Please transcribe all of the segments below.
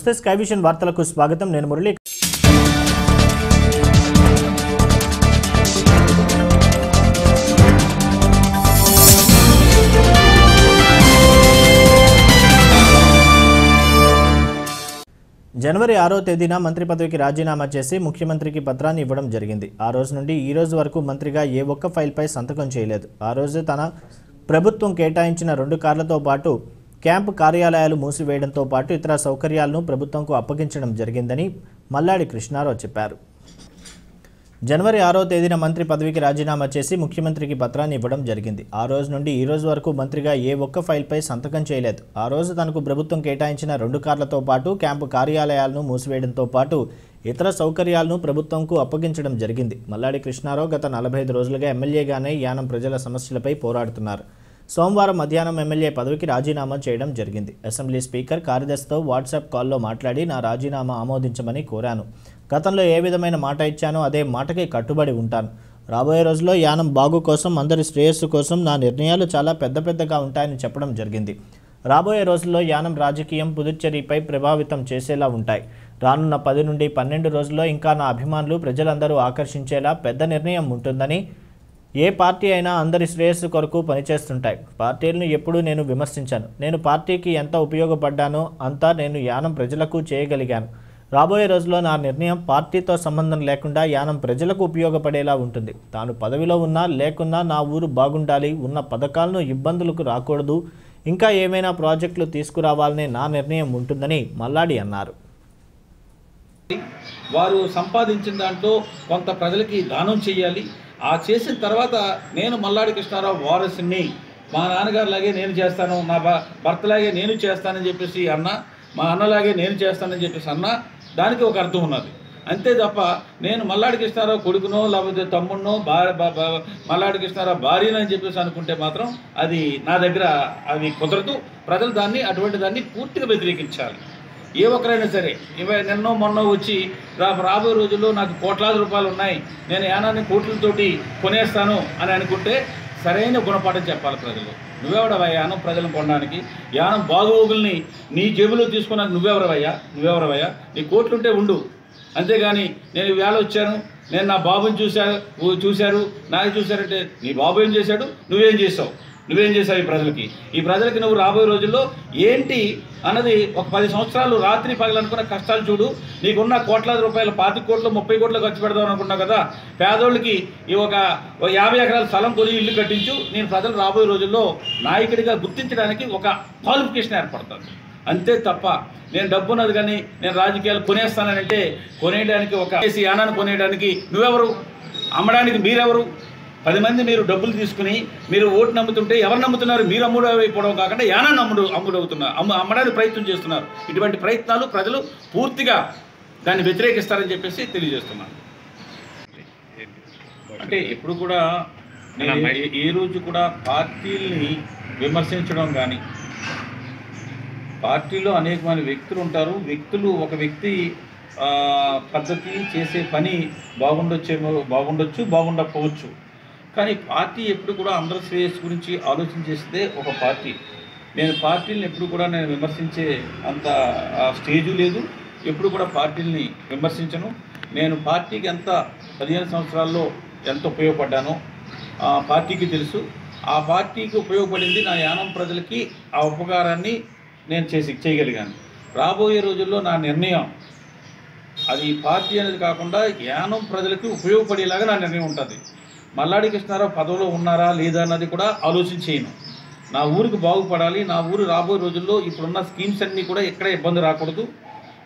నమస్తే sky vision వార్తలకు స్వాగతం. నేను మురళి. జనవరి ఆరో తేదీన మంత్రి పదవికి రాజీనామా చేసి ముఖ్యమంత్రికి పత్రాన్ని ఇవ్వడం జరిగింది. ఆ రోజు నుండి ఈ రోజు వరకు మంత్రిగా ఏ ఒక్క ఫైల్పై సంతకం చేయలేదు. ఆ రోజు తన ప్రభుత్వం కేటాయించిన రెండు కార్లతో పాటు క్యాంపు కార్యాలయాలు మూసివేయడంతో పాటు ఇతర సౌకర్యాలను ప్రభుత్వంకు అప్పగించడం జరిగిందని మల్లాడి కృష్ణారావు చెప్పారు. జనవరి ఆరో తేదీన మంత్రి పదవికి రాజీనామా చేసి ముఖ్యమంత్రికి పత్రాన్ని ఇవ్వడం జరిగింది. ఆ రోజు నుండి ఈ రోజు వరకు మంత్రిగా ఏ ఒక్క ఫైల్పై సంతకం చేయలేదు. ఆ రోజు తనకు ప్రభుత్వం కేటాయించిన రెండు కార్లతో పాటు క్యాంపు కార్యాలయాలను మూసివేయడంతో పాటు ఇతర సౌకర్యాలను ప్రభుత్వంకు అప్పగించడం జరిగింది. మల్లాడి కృష్ణారావు గత నలభై ఐదు రోజులుగా ఎమ్మెల్యేగానే యానం ప్రజల సమస్యలపై పోరాడుతున్నారు. సోమవారం మధ్యాహ్నం ఎమ్మెల్యే పదవికి రాజీనామా చేయడం జరిగింది. అసెంబ్లీ స్పీకర్ కార్యదర్శితో వాట్సాప్ కాల్లో మాట్లాడి నా రాజీనామా ఆమోదించమని కోరాను. గతంలో ఏ విధమైన మాట ఇచ్చానో అదే మాటకి కట్టుబడి ఉంటాను. రాబోయే రోజుల్లో యానం బాగు కోసం అందరి శ్రేయస్సు కోసం నా నిర్ణయాలు చాలా పెద్ద పెద్దగా ఉంటాయని చెప్పడం జరిగింది. రాబోయే రోజుల్లో యానం రాజకీయం పుదుచ్చేరిపై ప్రభావితం చేసేలా ఉంటాయి. రానున్న పది నుండి పన్నెండు రోజుల్లో ఇంకా నా అభిమానులు ప్రజలందరూ ఆకర్షించేలా పెద్ద నిర్ణయం ఉంటుందని ఏ పార్టీ అయినా అందరి శ్రేయస్సు కొరకు పనిచేస్తుంటాయి. పార్టీలను ఎప్పుడూ నేను విమర్శించాను. నేను పార్టీకి ఎంత ఉపయోగపడ్డానో అంతా నేను యానం ప్రజలకు చేయగలిగాను. రాబోయే రోజుల్లో నా నిర్ణయం పార్టీతో సంబంధం లేకుండా యానం ప్రజలకు ఉపయోగపడేలా ఉంటుంది. తాను పదవిలో ఉన్నా లేకున్నా నా ఊరు బాగుండాలి ఉన్న పథకాలను ఇబ్బందులకు రాకూడదు. ఇంకా ఏమైనా ప్రాజెక్టులు తీసుకురావాలనే నా నిర్ణయం ఉంటుందని మల్లాడి అన్నారు. వారు సంపాదించిన దాంట్లో కొంత ప్రజలకి దానం చేయాలి. ఆ చేసిన తర్వాత నేను మల్లాడి కృష్ణారావు వారసుని మా నాన్నగారిలాగే నేను చేస్తాను నా భ- భర్తలాగే నేను చేస్తానని చెప్పేసి అన్న మా అన్నలాగే నేను చేస్తానని చెప్పేసి అన్న దానికి ఒక అర్థం ఉన్నది. అంతే తప్ప నేను మల్లాడి కృష్ణారావు కొడుకునో లేకపోతే తమ్ముడినో భార్య బా- మల్లాడి కృష్ణారావు భార్యనని చెప్పేసి అనుకుంటే మాత్రం అది నా దగ్గర అది కుదరదు. ప్రజలు దాన్ని అటువంటి దాన్ని పూర్తిగా వ్యతిరేకించాలి. ఏ ఒక్కరైనా సరే ఇవే నిన్నో మొన్న వచ్చి రా రాబోయే రోజుల్లో నాకు కోట్లాది రూపాయలు ఉన్నాయి నేను యానాన్ని కోట్లతోటి కొనేస్తాను అని అనుకుంటే సరైన గుణపాఠం చెప్పాలి ప్రజలు. నువ్వెవడవా యానం ప్రజలను కొనడానికి యానం బాగోగుల్ని నీ జేబులో తీసుకున్నాక నువ్వెవరవయ్యా? నువ్వెవరవయ్యా? నీ కోట్లుంటే ఉండు. అంతేగాని నేను వేళ వచ్చాను నేను నా బాబుని చూశారు చూశారు నాకు చూశారంటే నీ బాబు ఏం చేశాడు? నువ్వేం చేసావు నువ్వేం చేసావు ఈ ప్రజలకి? ఈ ప్రజలకి నువ్వు రాబోయే రోజుల్లో ఏంటి అన్నది ఒక పది సంవత్సరాలు రాత్రి పగలనుకున్న కష్టాలు చూడు. నీకున్న కోట్లాది రూపాయలు పాతి కోట్లు ముప్పై కోట్లు ఖర్చు పెడదాం అనుకున్నావు కదా. పేదోళ్ళకి ఈ ఒక యాభై ఎకరాల స్థలం కొని ఇల్లు కట్టించు. నేను ప్రజలు రాబోయే రోజుల్లో నాయకుడిగా గుర్తించడానికి ఒక క్వాలిఫికేషన్ ఏర్పడుతుంది. అంతే తప్ప నేను డబ్బు ఉన్నది కానీ నేను రాజకీయాలు కొనేస్తానంటే కొనేయడానికి ఒక చేసి యానాన్ని కొనేయడానికి నువ్వెవరు? అమ్మడానికి మీరెవరు? పది మంది మీరు డబ్బులు తీసుకుని మీరు ఓటు నమ్ముతుంటే ఎవరు నమ్ముతున్నారు? మీరు అమ్ముడు అయిపోవడం కాకుండా యానాన్ని అమ్ముడు అమ్ముడు అవుతున్నారు అమ్ము అమ్మడానికి ప్రయత్నం చేస్తున్నారు. ఇటువంటి ప్రయత్నాలు ప్రజలు పూర్తిగా దాన్ని వ్యతిరేకిస్తారని చెప్పేసి తెలియజేస్తున్నాను. అంటే ఎప్పుడు కూడా నేను ఏ- రోజు కూడా పార్టీల్ని విమర్శించడం కానీ పార్టీలో అనేకమైన వ్యక్తులు ఉంటారు. వ్యక్తులు ఒక వ్యక్తి పద్ధతి చేసే పని బాగుండొచ్చేమో బాగుండొచ్చు బాగుండకపోవచ్చు. కానీ పార్టీ ఎప్పుడు కూడా అందరి శ్రేయస్సు గురించి ఆలోచించేస్తే ఒక పార్టీ. నేను పార్టీని ఎప్పుడు కూడా నేను విమర్శించే అంత స్టేజు లేదు. ఎప్పుడు కూడా పార్టీని విమర్శించను. నేను పార్టీకి ఎంత పదిహేను సంవత్సరాల్లో ఎంత ఉపయోగపడ్డానో ఆ పార్టీకి తెలుసు. ఆ పార్టీకి ఉపయోగపడింది నా యానం ప్రజలకి ఆ ఉపకారాన్ని నేను చేసి చేయగలిగాను. రాబోయే రోజుల్లో నా నిర్ణయం అది పార్టీ అనేది కాకుండా యానం ప్రజలకి ఉపయోగపడేలాగా నా నిర్ణయం ఉంటుంది. మల్లాడి కృష్ణారావు పదవిలో ఉన్నారా లేదా అన్నది కూడా ఆలోచన చేయను నా ఊరికి బాగుపడాలి నా ఊరు రాబోయే రోజుల్లో ఇప్పుడున్న స్కీమ్స్ అన్నీ కూడా ఎక్కడ ఇబ్బంది రాకూడదు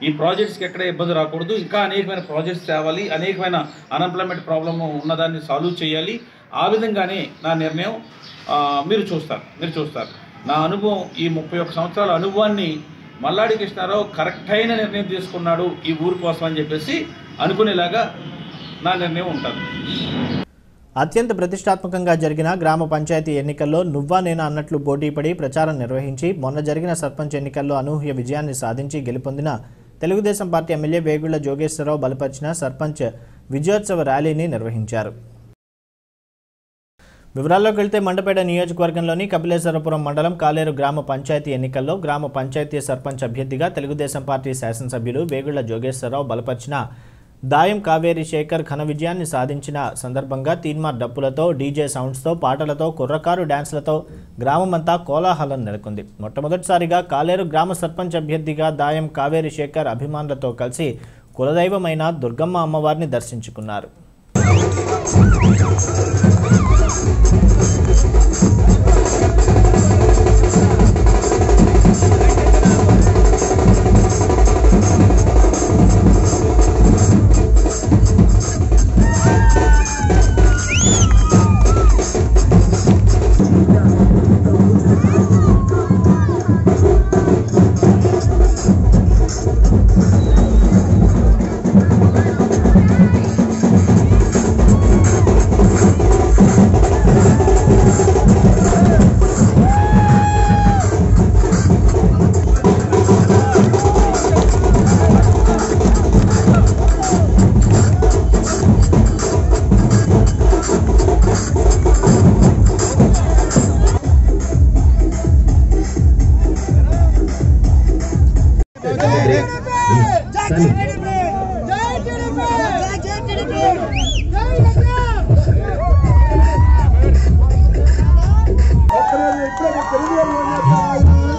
ఈ ప్రాజెక్ట్స్కి ఎక్కడ ఇబ్బంది రాకూడదు ఇంకా అనేకమైన ప్రాజెక్ట్స్ తేవాలి అనేకమైన అన్ఎంప్లాయ్మెంట్ ప్రాబ్లమ్ ఉన్నదాన్ని సాల్వ్ చేయాలి. ఆ విధంగానే నా నిర్ణయం మీరు చూస్తారు మీరు చూస్తారు. నా అనుభవం ఈ ముప్పై ఒక్క సంవత్సరాల అనుభవాన్ని మల్లాడి కృష్ణారావు కరెక్ట్ అయిన నిర్ణయం తీసుకున్నాడు ఈ ఊరు కోసం అని చెప్పేసి అనుకునేలాగా నా నిర్ణయం ఉంటుంది. అత్యంత ప్రతిష్టాత్మకంగా జరిగిన గ్రామ పంచాయతీ ఎన్నికల్లో నువ్వా నేను అన్నట్లు పోటీపడి ప్రచారం నిర్వహించి మొన్న జరిగిన సర్పంచ్ ఎన్నికల్లో అనూహ్య విజయాన్ని సాధించి గెలుపొందిన తెలుగుదేశం పార్టీ ఎమ్మెల్యే వేగుళ్ళ జోగేశ్వరరావు బలపరిచిన సర్పంచ్ విజయోత్సవ ర్యాలీని నిర్వహించారు. వివరాల్లోకి వెళ్తే మండపేట నియోజకవర్గంలోని కపిలేశ్వరపురం మండలం కాలేరు గ్రామ పంచాయతీ ఎన్నికల్లో గ్రామ పంచాయతీ సర్పంచ్ అభ్యర్థిగా తెలుగుదేశం పార్టీ శాసనసభ్యులు వేగుళ్ళ జోగేశ్వరరావు బలపరిచిన దాయం కావేరి శేఖర్ ఘన విజయాన్ని సాధించిన సందర్భంగా తీన్మార్ డప్పులతో డీజే సౌండ్స్తో పాటలతో కుర్రకారు డ్యాన్స్లతో గ్రామమంతా కోలాహలం నెలకొంది. మొట్టమొదటిసారిగా కాలేరు గ్రామ సర్పంచ్ అభ్యర్థిగా దాయం కావేరి శేఖర్ అభిమానులతో కలిసి కులదైవమైన దుర్గమ్మ అమ్మవారిని దర్శించుకున్నారు. Yeah.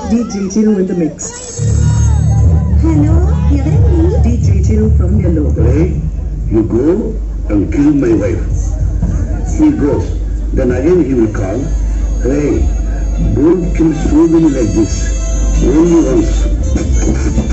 DJ Chiru in the mix. Hello, Hirangi. DJ Chiru from Yellow. Hey, you go and kill my wife. He goes. Then again he will call. Hey, don't kill so many like this. Only once.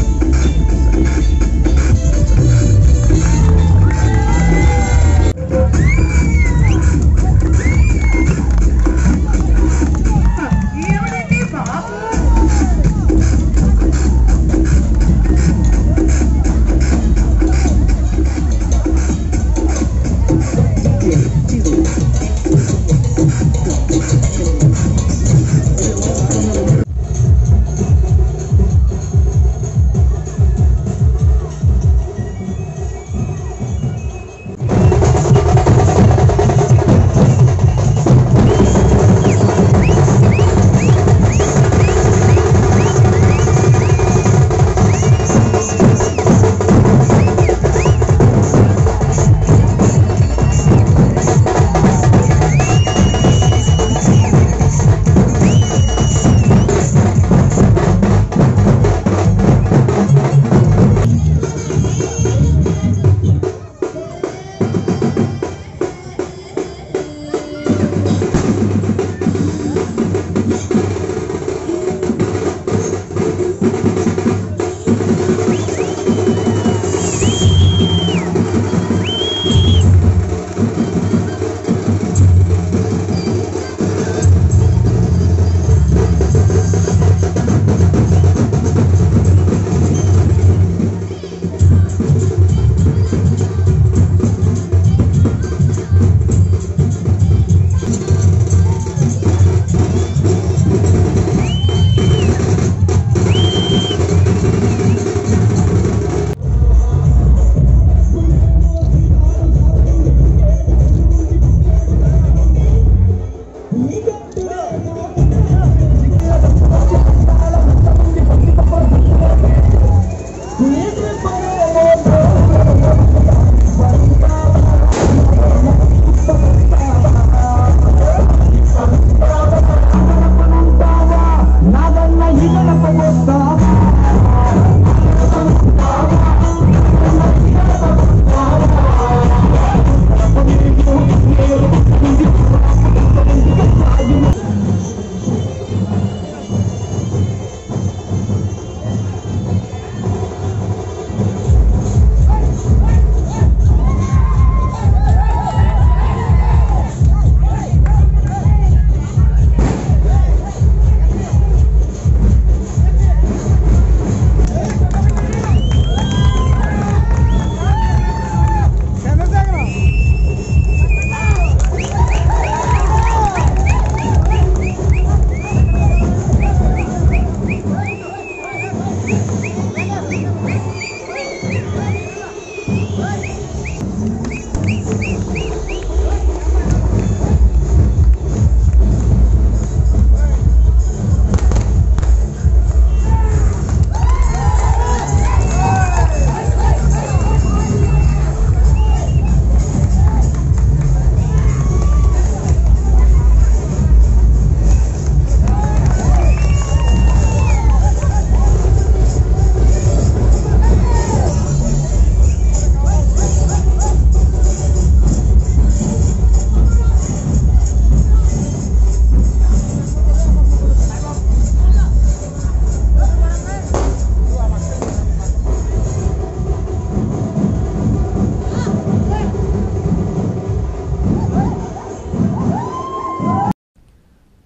Vai!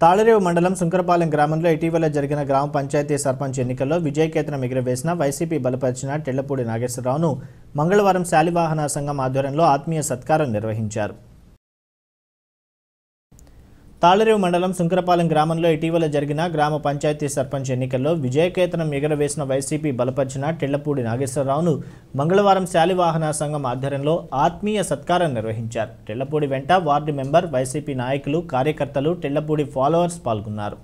Tallarevu మండలం సుంకరపాలెం గ్రామంలో ఇటీవల జరిగిన గ్రామ పంచాయతీ సర్పంచ్ ఎన్నికల్లో విజయకేతనం ఎగురవేసిన YCP బలపరిచిన టెళ్ళపూడి నాగేశ్వరరావును మంగళవారం శాలివాహన సంఘం ఆధ్వర్యంలో ఆత్మీయ సత్కారం నిర్వహించారు. తాళరేవు మండలం శంకరపాలెం గ్రామంలో ఇటీవల జరిగిన గ్రామ పంచాయతీ సర్పంచ్ ఎన్నికల్లో విజయకేతనం ఎగరవేసిన వైసీపీ బలపరిచిన టెళ్ళపూడి నాగేశ్వరరావును మంగళవారం శాలివాహన సంఘం ఆధ్వర్యంలో ఆత్మీయ సత్కారం నిర్వహించారు. టెళ్ళపూడి వెంట వార్డు మెంబర్ వైసీపీ నాయకులు కార్యకర్తలు టెళ్ళపూడి ఫాలోవర్స్ పాల్గొన్నారు.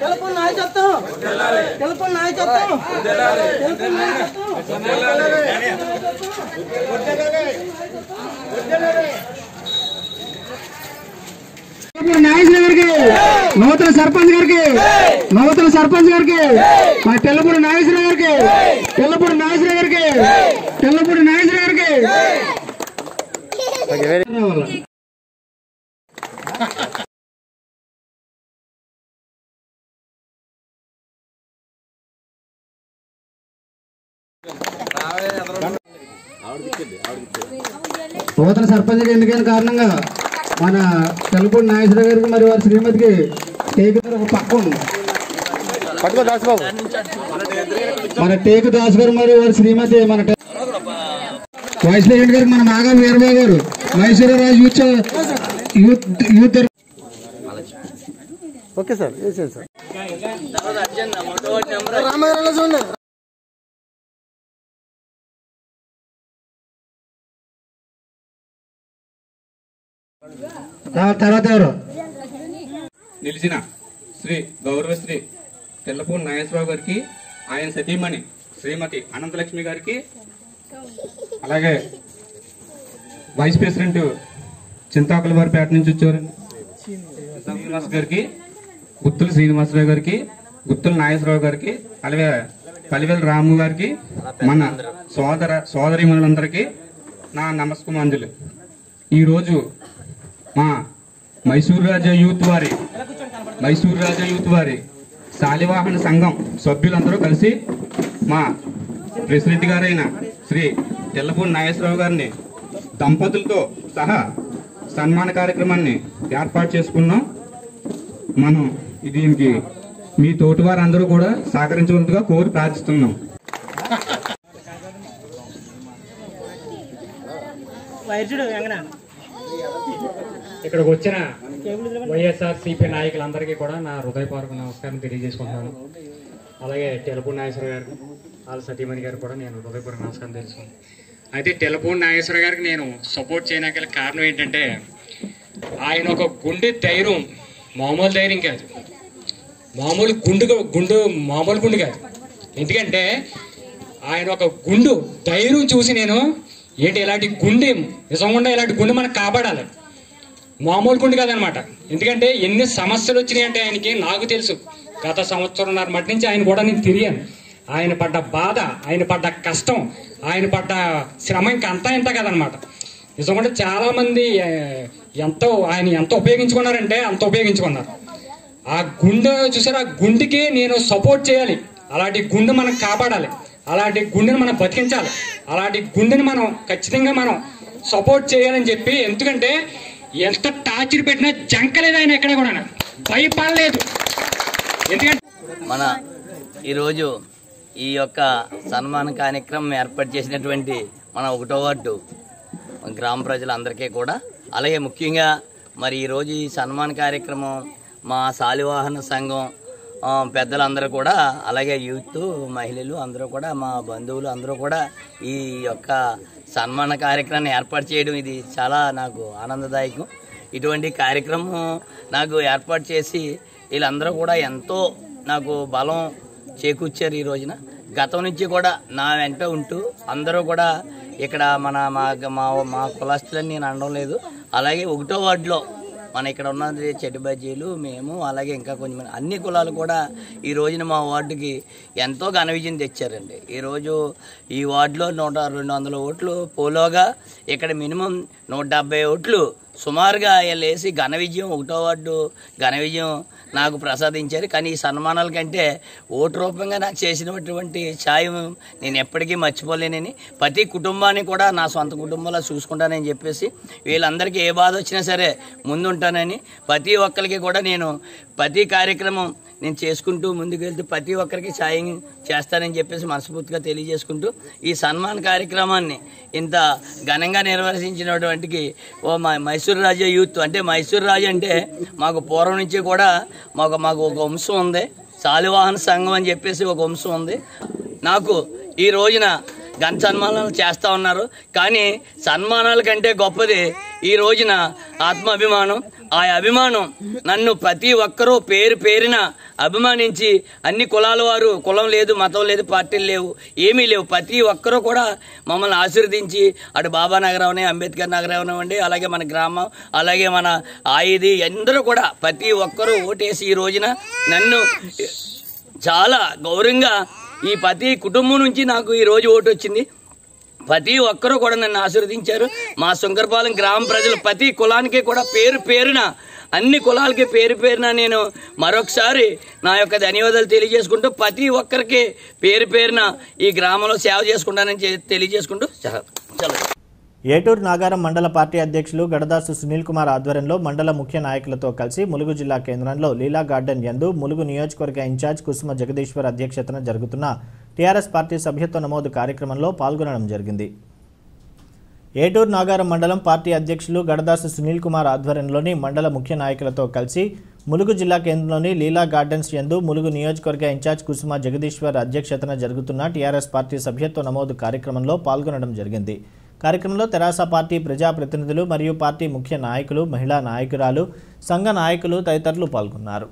తెలుపు నాయకత్వం. తెలుపు నాయకత్వం. తెలుపు నాయకత్వం. నాగేశ్వర గారికి నూతన సర్పంచ్ గారికి? నూతన సర్పంచ్ గారికి? మా తెల్లపూడి నాగేశ్వర గారికి? తెల్లపూడి నాగేశ్వర గారికి? తెల్లపూడి నాగేశ్వర గారికి? నూతన సర్పంచ్ ఎన్నికైన కారణంగా మన తెల్లపూడి నాగేశ్వర గారికి మరి వారి శ్రీమతికి టేకు ఒక పక్క ఉంది. మన టేకు దాస్ గారు మరి వారి శ్రీమతి మన వైస్ ప్రెసిడెంట్ గారికి మన నాగా వీరబాబు గారు. Mysuraraju youth youth youth okay sir sir. Rama Rao చూడండి. తర్వాత ఎవరు? నిలిచిన శ్రీ గౌరవశ్రీ తెల్లపూడి నాగేశ్వరరావు గారికి ఆయన సతీమణి శ్రీమతి అనంతలక్ష్మి గారికి అలాగే వైస్ ప్రెసిడెంట్ చింతాకుల వారిపేట నుంచి వచ్చారు. శ్రీనివాస్ గారికి గుత్తుల శ్రీనివాసరావు గారికి గుత్తుల నాగేశ్వరరావు గారికి అలాగే పలివేల రాము గారికి మన సోదర సోదరిమణులందరికీ నా నమస్కమాంజులు. ఈరోజు మైసూరు రాజా యూత్ వారి మైసూరు రాజా యూత్ వారి శాలివాహన సంఘం సభ్యులందరూ కలిసి మా ప్రెసిడెంట్ గారైన శ్రీ తెల్లపూడి నాగేశ్వరరావు గారిని దంపతులతో సహా సన్మాన కార్యక్రమాన్ని ఏర్పాటు చేసుకున్నాం. మనం దీనికి మీ తోటి వారందరూ కూడా సహకరించినట్టుగా కోరి ప్రార్థిస్తున్నాం. ఇక్కడికి వచ్చిన వైఎస్ఆర్ సిపి నాయకులందరికీ కూడా నా హృదయపూర్వక నమస్కారం తెలియజేసుకుంటున్నాను. అలాగే టెలపూడి నాగేశ్వర గారికి వాళ్ళ సతీమణి గారికి కూడా నేను హృదయపూర్వక నమస్కారం తెలుసుకున్నాను అయితే టెలపూడి నాగేశ్వర గారికి నేను సపోర్ట్ చేయడానికి కారణం ఏంటంటే ఆయన ఒక గుండె ధైర్యం మామూలు ధైర్యం కాదు. మామూలు గుండు గుండు మామూలు గుండు కాదు. ఎందుకంటే ఆయన ఒక గుండు ధైర్యం చూసి నేను ఏంటి ఇలాంటి గుండె నిజంగా ఇలాంటి గుండె మనకు కాపాడాలి. మామూలు గుండె కాదనమాట. ఎందుకంటే ఎన్ని సమస్యలు వచ్చినాయంటే ఆయనకి నాకు తెలుసు. గత సంవత్సరంన్నర మట్టి నుంచి ఆయన కూడా నేను తిరిగాను. ఆయన పడ్డ బాధ ఆయన పడ్డ కష్టం ఆయన పడ్డ శ్రమ ఇంకా అంతా ఇంత కదనమాట. నిజమంటే చాలా మంది ఎంతో ఆయన ఎంత ఉపయోగించుకున్నారంటే అంత ఉపయోగించుకున్నారు. ఆ గుండె చూసారు? ఆ గుండెకి నేను సపోర్ట్ చేయాలి. అలాంటి గుండె మనం కాపాడాలి. అలాంటి గుండెని మనం బతికించాలి. అలాంటి గుండెని మనం ఖచ్చితంగా మనం సపోర్ట్ చేయాలని చెప్పి ఎందుకంటే ఎంత టార్చర్ పెట్టినా జంకలేదు ఆయన ఎక్కడ కూడా భయపడలేదు. ఎందుకంటే మన ఈరోజు ఈ యొక్క సన్మాన కార్యక్రమం ఏర్పాటు చేసినటువంటి మన ఒకటో వార్డు గ్రామ ప్రజలందరికీ కూడా అలాగే ముఖ్యంగా మరి ఈరోజు ఈ సన్మాన కార్యక్రమం మా శాలివాహన సంఘం పెద్దలందరూ కూడా అలాగే యూత్ మహిళలు అందరూ కూడా మా బంధువులు అందరూ కూడా ఈ యొక్క సన్మాన కార్యక్రమాన్ని ఏర్పాటు చేయడం ఇది చాలా నాకు ఆనందదాయకం. ఇటువంటి కార్యక్రమం నాకు ఏర్పాటు చేసి వీళ్ళందరూ కూడా ఎంతో నాకు బలం చేకూర్చారు ఈ రోజున. గతం నుంచి కూడా నా వెంట ఉంటూ అందరూ కూడా ఇక్కడ మన మా మా మా నేను అనడం లేదు. అలాగే ఒకటో వార్డులో మన ఇక్కడ ఉన్నది చెట్టు బజ్జీలు మేము అలాగే ఇంకా కొంచెం అన్ని కులాలు కూడా ఈ రోజున మా వార్డుకి ఎంతో ఘన విజయం తెచ్చారండి. ఈరోజు ఈ వార్డులో నూట రెండు వందల ఓట్లు పోలోగా ఇక్కడ మినిమం నూట డెబ్బై ఓట్లు సుమారుగా లేచి ఘన విజయం ఒకటో వార్డు ఘన విజయం నాకు ప్రసాదించారు. కానీ ఈ సన్మానాల కంటే ఓటు రూపంగా నాకు చేసినటువంటి ఛాయం నేను ఎప్పటికీ మర్చిపోలేనని ప్రతి కుటుంబాన్ని కూడా నా సొంత కుటుంబంలో చూసుకుంటానని చెప్పేసి వీళ్ళందరికీ ఏ బాధ వచ్చినా సరే ముందుంటానని ప్రతి ఒక్కరికి కూడా నేను ప్రతి కార్యక్రమం నేను చేసుకుంటూ ముందుకు వెళ్తూ ప్రతి ఒక్కరికి సాయం చేస్తానని చెప్పేసి మనస్ఫూర్తిగా తెలియజేసుకుంటూ ఈ సన్మాన్ కార్యక్రమాన్ని ఇంత ఘనంగా నిర్వహించినటువంటికి ఓ మా మైసూర్ రాజా యూత్ అంటే మైసూర్ రాజు అంటే మాకు పూర్వం నుంచి కూడా మాకు మాకు ఒక వంశం ఉంది. శాలివాహన సంఘం అని చెప్పేసి ఒక వంశం ఉంది. నాకు ఈ రోజున ఘన సన్మానాలు చేస్తూ ఉన్నారు. కానీ సన్మానాల కంటే గొప్పది ఈ రోజున ఆత్మాభిమానం ఆ అభిమానం నన్ను ప్రతి ఒక్కరూ పేరు పేరిన అభిమానించి అన్ని కులాల వారు కులం లేదు మతం లేదు పార్టీలు లేవు ఏమీ లేవు. ప్రతి ఒక్కరూ కూడా మమ్మల్ని ఆశీర్వదించి అటు బాబా నగరం అంబేద్కర్ నగరం అవనివ్వండి అలాగే మన గ్రామం అలాగే మన ఆయిది అందరూ కూడా ప్రతి ఒక్కరూ ఓటేసి ఈ రోజున నన్ను చాలా గౌరవంగా ఈ ప్రతి కుటుంబం నుంచి నాకు ఈ రోజు ఓటు వచ్చింది ప్రతి ఒక్కరూ కూడా నన్ను ఆశీర్వదించారు. మా శంకరపాలెం గ్రామ ప్రజలు ప్రతి కులానికి కూడా పేరు పేరున అన్ని కులాలకి పేరు పేరున నేను మరొకసారి నా యొక్క ధన్యవాదాలు తెలియజేసుకుంటూ ప్రతి ఒక్కరికి పేరు పేరున ఈ గ్రామంలో సేవ చేసుకుంటానని తెలియజేసుకుంటూ చాలా ఏటూరు నాగారం మండల పార్టీ అధ్యక్షులు గడదాసు సునీల్ కుమార్ ఆధ్వర్యంలో మండల ముఖ్య నాయకులతో కలిసి ములుగు జిల్లా కేంద్రంలో లీలా గార్డెన్ యందు ములుగు నియోజకవర్గ ఇన్ఛార్జ్ కుసుమ జగదీశ్వర్ అధ్యక్షతన జరుగుతున్న టీఆర్ఎస్ పార్టీ సభ్యత్వ నమోదు కార్యక్రమంలో పాల్గొనడం జరిగింది. ఏటూరు నాగారం మండలం పార్టీ అధ్యక్షులు గడదాసు సునీల్ కుమార్ ఆధ్వర్యంలోని మండల ముఖ్య నాయకులతో కలిసి ములుగు జిల్లా కేంద్రంలోని లీలా గార్డెన్స్ యందు ములుగు నియోజకవర్గ ఇన్ఛార్జ్ కుసుమ జగదీశ్వర్ అధ్యక్షతన జరుగుతున్న టీఆర్ఎస్ పార్టీ సభ్యత్వ నమోదు కార్యక్రమంలో పాల్గొనడం జరిగింది. కార్యక్రమంలో తెరాస పార్టీ ప్రజాప్రతినిధులు మరియు పార్టీ ముఖ్య నాయకులు మహిళా నాయకురాలు సంఘ నాయకులు తదితరులు పాల్గొన్నారు.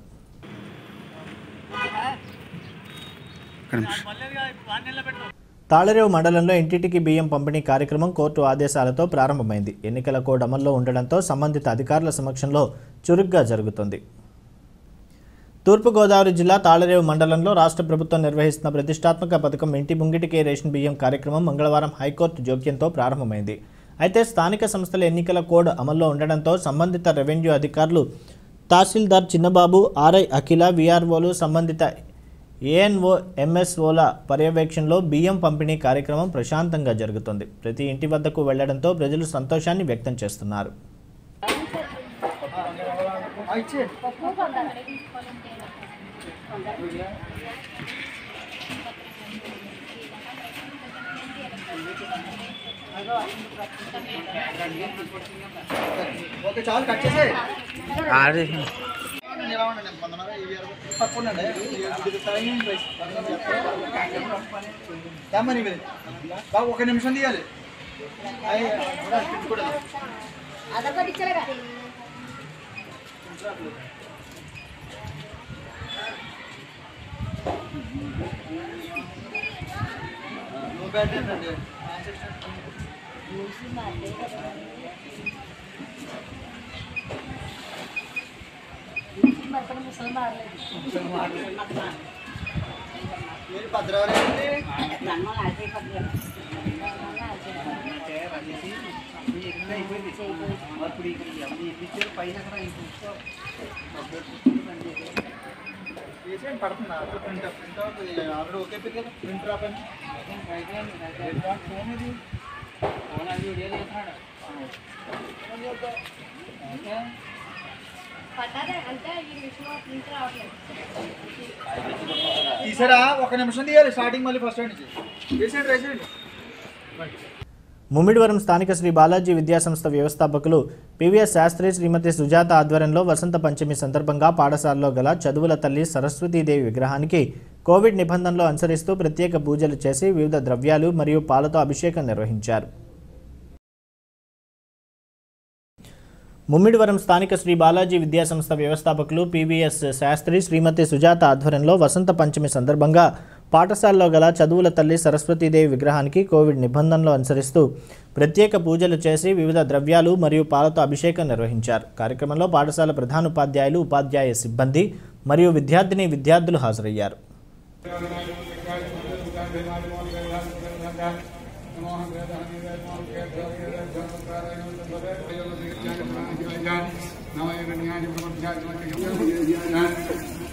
తాళరేవు మండలంలో ఇంటింటికి బియ్యం పంపిణీ కార్యక్రమం కోర్టు ఆదేశాలతో ప్రారంభమైంది. ఎన్నికల కోడ్ అమల్లో ఉండడంతో సంబంధిత అధికారుల సమక్షంలో చురుగ్గా జరుగుతుంది. తూర్పుగోదావరి జిల్లా తాళరేవు మండలంలో రాష్ట్ర ప్రభుత్వం నిర్వహిస్తున్న ప్రతిష్టాత్మక పథకం ఇంటి ముంగిటికే రేషన్ బియ్యం కార్యక్రమం మంగళవారం హైకోర్టు జోక్యంతో ప్రారంభమైంది. అయితే స్థానిక సంస్థల ఎన్నికల కోడ్ అమల్లో ఉండడంతో సంబంధిత రెవెన్యూ అధికారులు తహసీల్దార్ చిన్నబాబు ఆర్ఐ అఖిల విఆర్ఓలు సంబంధిత ఏఎన్ఓ ఎంఎస్ఓల పర్యవేక్షణలో బియ్యం పంపిణీ కార్యక్రమం ప్రశాంతంగా జరుగుతుంది. ప్రతి ఇంటి వద్దకు వెళ్ళడంతో ప్రజలు సంతోషాన్ని వ్యక్తం చేస్తున్నారు. ఓకే చాలు కట్ చేసే బాబు ఒక నిమిషం తీయాలి అయ్యి, కూడా తిట్టుకూడదు. లో బ్యాటరీ అండి మీరు భద్రవరం చేసేయండి పడుతుందా ప్రింట్ ప్రింట్ ఆల్రెడీ ఓకే కదా ప్రింట్ రాపండి ఫోన్ ఇది ఫోన్ అది వీడియో చేస్తున్నాడు ఓకే తీసారా ఒక నిమిషం తీయాలి స్టార్టింగ్ మళ్ళీ ఫస్ట్ నుంచి. చేసేయండి వేసేయండి ముమ్మిడివరం స్థానిక శ్రీ బాలాజీ విద్యాసంస్థ వ్యవస్థాపకులు పివిఎస్ శాస్త్రి శ్రీమతి సుజాత ఆధ్వర్యంలో వసంత పంచమి సందర్భంగా పాఠశాలలో గల చదువుల తల్లి సరస్వతీదేవి విగ్రహానికి కోవిడ్ నిబంధనలు అనుసరిస్తూ ప్రత్యేక పూజలు చేసి వివిధ ద్రవ్యాలు మరియు పాలతో అభిషేకం నిర్వహించారు. ముమ్మిడివరం స్థానిక శ్రీ బాలాజీ విద్యాసంస్థ వ్యవస్థాపకులు పీవీఎస్ శాస్త్రి శ్రీమతి సుజాత ఆధ్వర్యంలో వసంత పంచమి సందర్భంగా పాఠశాలలో గల చదువుల తల్లి సరస్వతీదేవి విగ్రహానికి కోవిడ్ నిబంధనలు అనుసరిస్తూ ప్రత్యేక పూజలు చేసి వివిధ ద్రవ్యాలు మరియు పాలతో అభిషేకం నిర్వహించారు. కార్యక్రమంలో పాఠశాల ప్రధానోపాధ్యాయులు ఉపాధ్యాయ సిబ్బంది మరియు విద్యార్థిని విద్యార్థులు హాజరయ్యారు.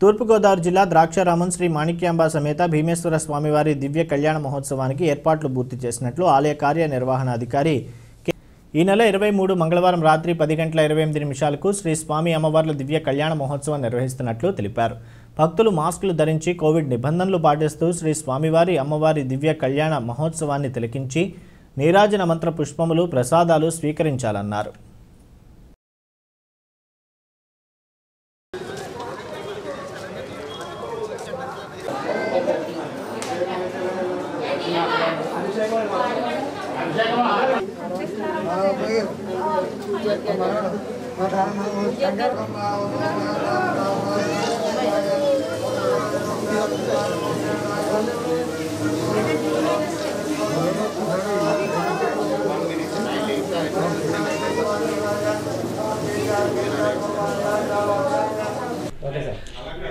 తూర్పుగోదావరి జిల్లా ద్రాక్షారామం శ్రీ మాణిక్యాంబ సమేత భీమేశ్వర స్వామివారి దివ్య కళ్యాణ మహోత్సవానికి ఏర్పాట్లు పూర్తి చేసినట్లు ఆలయ కార్యనిర్వహణాధికారి కె. ఈ నెల ఇరవై మూడు మంగళవారం రాత్రి పది గంటల ఇరవై ఎనిమిది నిమిషాలకు శ్రీ స్వామి అమ్మవార్ల దివ్య కళ్యాణ మహోత్సవం నిర్వహిస్తున్నట్లు తెలిపారు భక్తులు మాస్కులు ధరించి కోవిడ్ నిబంధనలు పాటిస్తూ శ్రీ స్వామివారి అమ్మవారి దివ్య కళ్యాణ మహోత్సవాన్ని తిలకించి నీరాజన మంత్ర పుష్పములు ప్రసాదాలు స్వీకరించాలన్నారు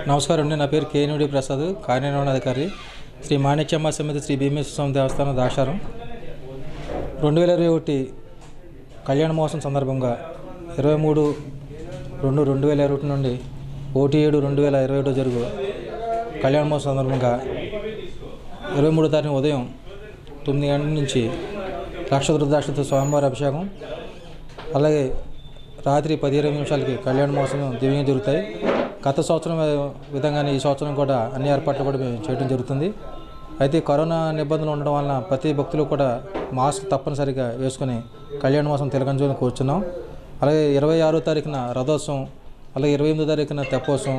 నమస్కారం అండి నా పేరు కేనుడి ప్రసాద్ కార్యనిర్వహణాధికారి శ్రీ మాణిక్యమ్మ సమితి శ్రీ భీమేశ్వర స్వామి దేవస్థానం దాశారం. రెండు వేల ఇరవై ఒకటి కళ్యాణ మహోత్సవం సందర్భంగా ఇరవై మూడు రెండు రెండు వేల ఇరవై ఒకటి నుండి ఒకటి ఏడు రెండు వేల ఇరవై ఒకటి జరుగు. కళ్యాణ మహోత్సవం సందర్భంగా ఇరవై మూడో తారీఖు ఉదయం తొమ్మిది గంటల నుంచి లక్ష రుద్రాక్షతో స్వామివారి అభిషేకం అలాగే రాత్రి పది ఇరవై నిమిషాలకి కళ్యాణ మహోత్సవం దివ్యంగా జరుగుతాయి. గత సంవత్సరం విధంగానే ఈ సంవత్సరం కూడా అన్ని ఏర్పాట్లు కూడా మేము చేయడం జరుగుతుంది. అయితే కరోనా నిబంధనలు ఉండడం వలన ప్రతి భక్తులు కూడా మాస్క్ తప్పనిసరిగా వేసుకుని కళ్యాణ మాసం తిలకంచుకొని కూర్చున్నాం. అలాగే ఇరవై ఆరో తారీఖున రథోత్సవం అలాగే ఇరవై ఎనిమిదో తారీఖున తెప్పోత్సవం.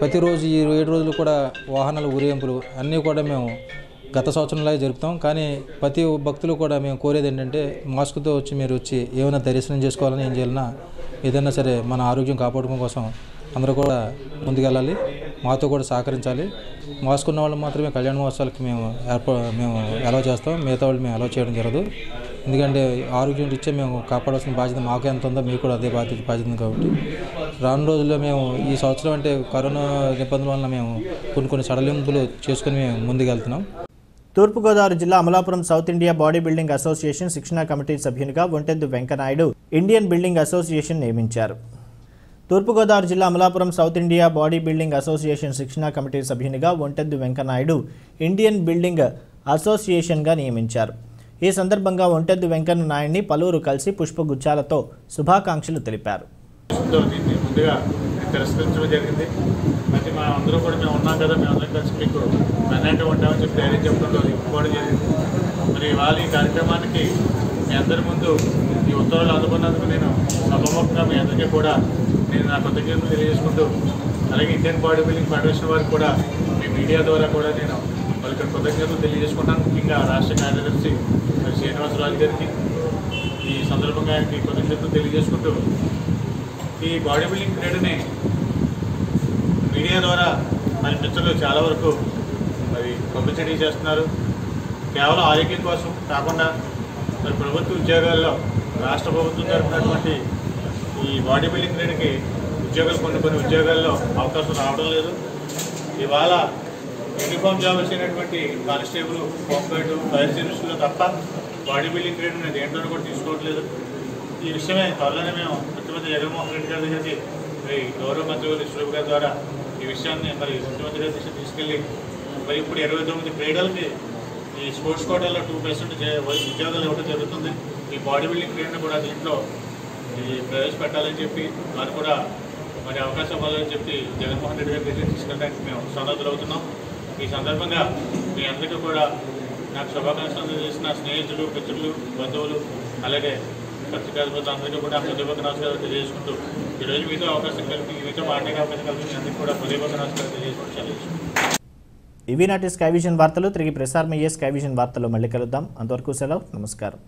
ప్రతిరోజు ఈ ఏడు రోజులు కూడా వాహనాల ఊరేగింపులు అన్నీ కూడా మేము గత సంవత్సరంలాగే జరుపుతాం. కానీ ప్రతి భక్తులు కూడా మేము కోరేది ఏంటంటే మాస్క్తో వచ్చి మీరు వచ్చి ఏమైనా దర్శనం చేసుకోవాలని ఏం చేయాలన్నా ఏదైనా సరే మన ఆరోగ్యం కాపాడుకోవడం కోసం అందరూ కూడా ముందుకెళ్ళాలి మాతో కూడా సహకరించాలి. మాస్క్ ఉన్న వాళ్ళు మాత్రమే కళ్యాణ మహోత్సవాలకి మేము ఏర్పా మేము అలౌ చేస్తాం. మిగతా వాళ్ళు మేము అలౌ చేయడం జరగదు. ఎందుకంటే ఆరోగ్యం ఇచ్చే మేము కాపాడాల్సిన బాధ్యత మాకు ఎంత ఉందో మీకు కూడా అదే బాధ్యత బాధ్యత ఉంది కాబట్టి. రాను రోజుల్లో మేము ఈ సంవత్సరం అంటే కరోనా నిబంధనల వలన మేము కొన్ని కొన్ని సడలింపులు చేసుకుని మేము ముందుకెళ్తున్నాం. తూర్పుగోదావరి జిల్లా Amalapuram south India body building association శిక్షణా కమిటీ సభ్యునిగా Ontheddu Venkanaidu Indian building association నియమించారు. తూర్పుగోదావరి జిల్లా Amalapuram south India body building association శిక్షణా కమిటీ సభ్యునిగా ఒంటెద్దు వెంకనాయుడు ఇండియన్ బిల్డింగ్ అసోసియేషన్గా నియమించారు. ఈ సందర్భంగా ఒంటెద్దు వెంకన్న నాయుడిని పలువురు కలిసి పుష్పగుచ్చాలతో శుభాకాంక్షలు తెలిపారు. ముందుగా తిరస్కరించడం జరిగింది. మరి మా అందరూ కూడా మేము ఉన్నాం కదా మేము అందరం కలిసి మీకు వెన్నట్టు ఉంటామని చెప్పి ధైర్యం చెప్పడంలో ఇవ్వడం జరిగింది. మరి ఇవాళ ఈ కార్యక్రమానికి మీ అందరి ముందు ఈ ఉత్తర్వులు అందుకున్నందుకు నేను సభముఖంగా మీ అందరికీ కూడా నేను నా కృతజ్ఞతలు తెలియజేసుకుంటూ అలాగే ఇండియన్ బాడీ బిల్డింగ్ ఫెడరేషన్ వారికి కూడా మీ మీడియా ద్వారా కూడా నేను వాళ్ళకి కృతజ్ఞతలు తెలియజేసుకుంటాను. ముఖ్యంగా రాష్ట్ర కార్యదర్శి శ్రీనివాసరాజు గారికి ఈ సందర్భంగా ఆయనకి కృతజ్ఞతలు తెలియజేసుకుంటూ ఈ బాడీ బిల్డింగ్ క్రీడని మీడియా ద్వారా మరి మిత్రులు చాలా వరకు. మరి పబ్లిసిటీ చేస్తున్నారు. కేవలం ఆరోగ్యం కోసం కాకుండా మరి ప్రభుత్వ ఉద్యోగాల్లో రాష్ట్ర ప్రభుత్వం జరుపుతున్నటువంటి ఈ బాడీ బిల్డింగ్ క్రీడకి ఉద్యోగాలు కొన్ని కొన్ని ఉద్యోగాల్లో అవకాశం రావడం లేదు. ఇవాళ యూనిఫామ్ జాబ్ వచ్చినటువంటి కానిస్టేబుల్ కాంపేట్ ఫైర్ సర్వీసులో తప్ప బాడీ బిల్డింగ్ ట్రైన్ అనేది ఏంటో కూడా తీసుకోవట్లేదు. ఈ విషయమే త్వరలోనే మేము ముఖ్యమంత్రి జగన్మోహన్ రెడ్డి గారి దగ్గరికి మరి గౌరవ మంత్రి స్వరూప్ గారి ద్వారా ఈ విషయాన్ని మరి ముఖ్యమంత్రి గారి దృష్టికి తీసుకెళ్ళి మరి ఇప్పుడు ఇరవై తొమ్మిది క్రీడలకి ఈ స్పోర్ట్స్ కోటాలో టూ పర్సెంట్ ఉద్యోగాలు ఇవ్వడం జరుగుతుంది. ఈ బాడీ బిల్డింగ్ ట్రేడ్ని కూడా దీంట్లో ఈ ప్రవేశపెట్టాలని చెప్పి వారు కూడా మరి అవకాశం ఇవ్వాలని చెప్పి జగన్మోహన్ రెడ్డి గారి దగ్గర తీసుకెళ్ళడానికి మేము సన్నద్ధులు అవుతున్నాం ఈ సందర్భంగా మీ అందరికీ కూడా నాకు శుభాకాంక్షలు చేసిన స్నేహితులు మిత్రులు బంధువులు అలాగే పత్రికాధిపతి అందరికీ కూడా హృదయపక నమస్కారాలు తెలియజేసుకుంటూ ఈరోజు మీతో అవకాశం కలిపి మీతో మాట్లాడే అవకాశం కలిపి మీ అందరికీ కూడా హృదయపక నమస్కారాలు తెలియజేసుకుంటూ ఇవి నాటి స్కైవిజన్ వార్తలు. తిరిగి ప్రసారం అయ్యే స్కైవిజన్ వార్తలు మళ్ళీ కలుద్దాం. అంతవరకు సెలవు నమస్కారం.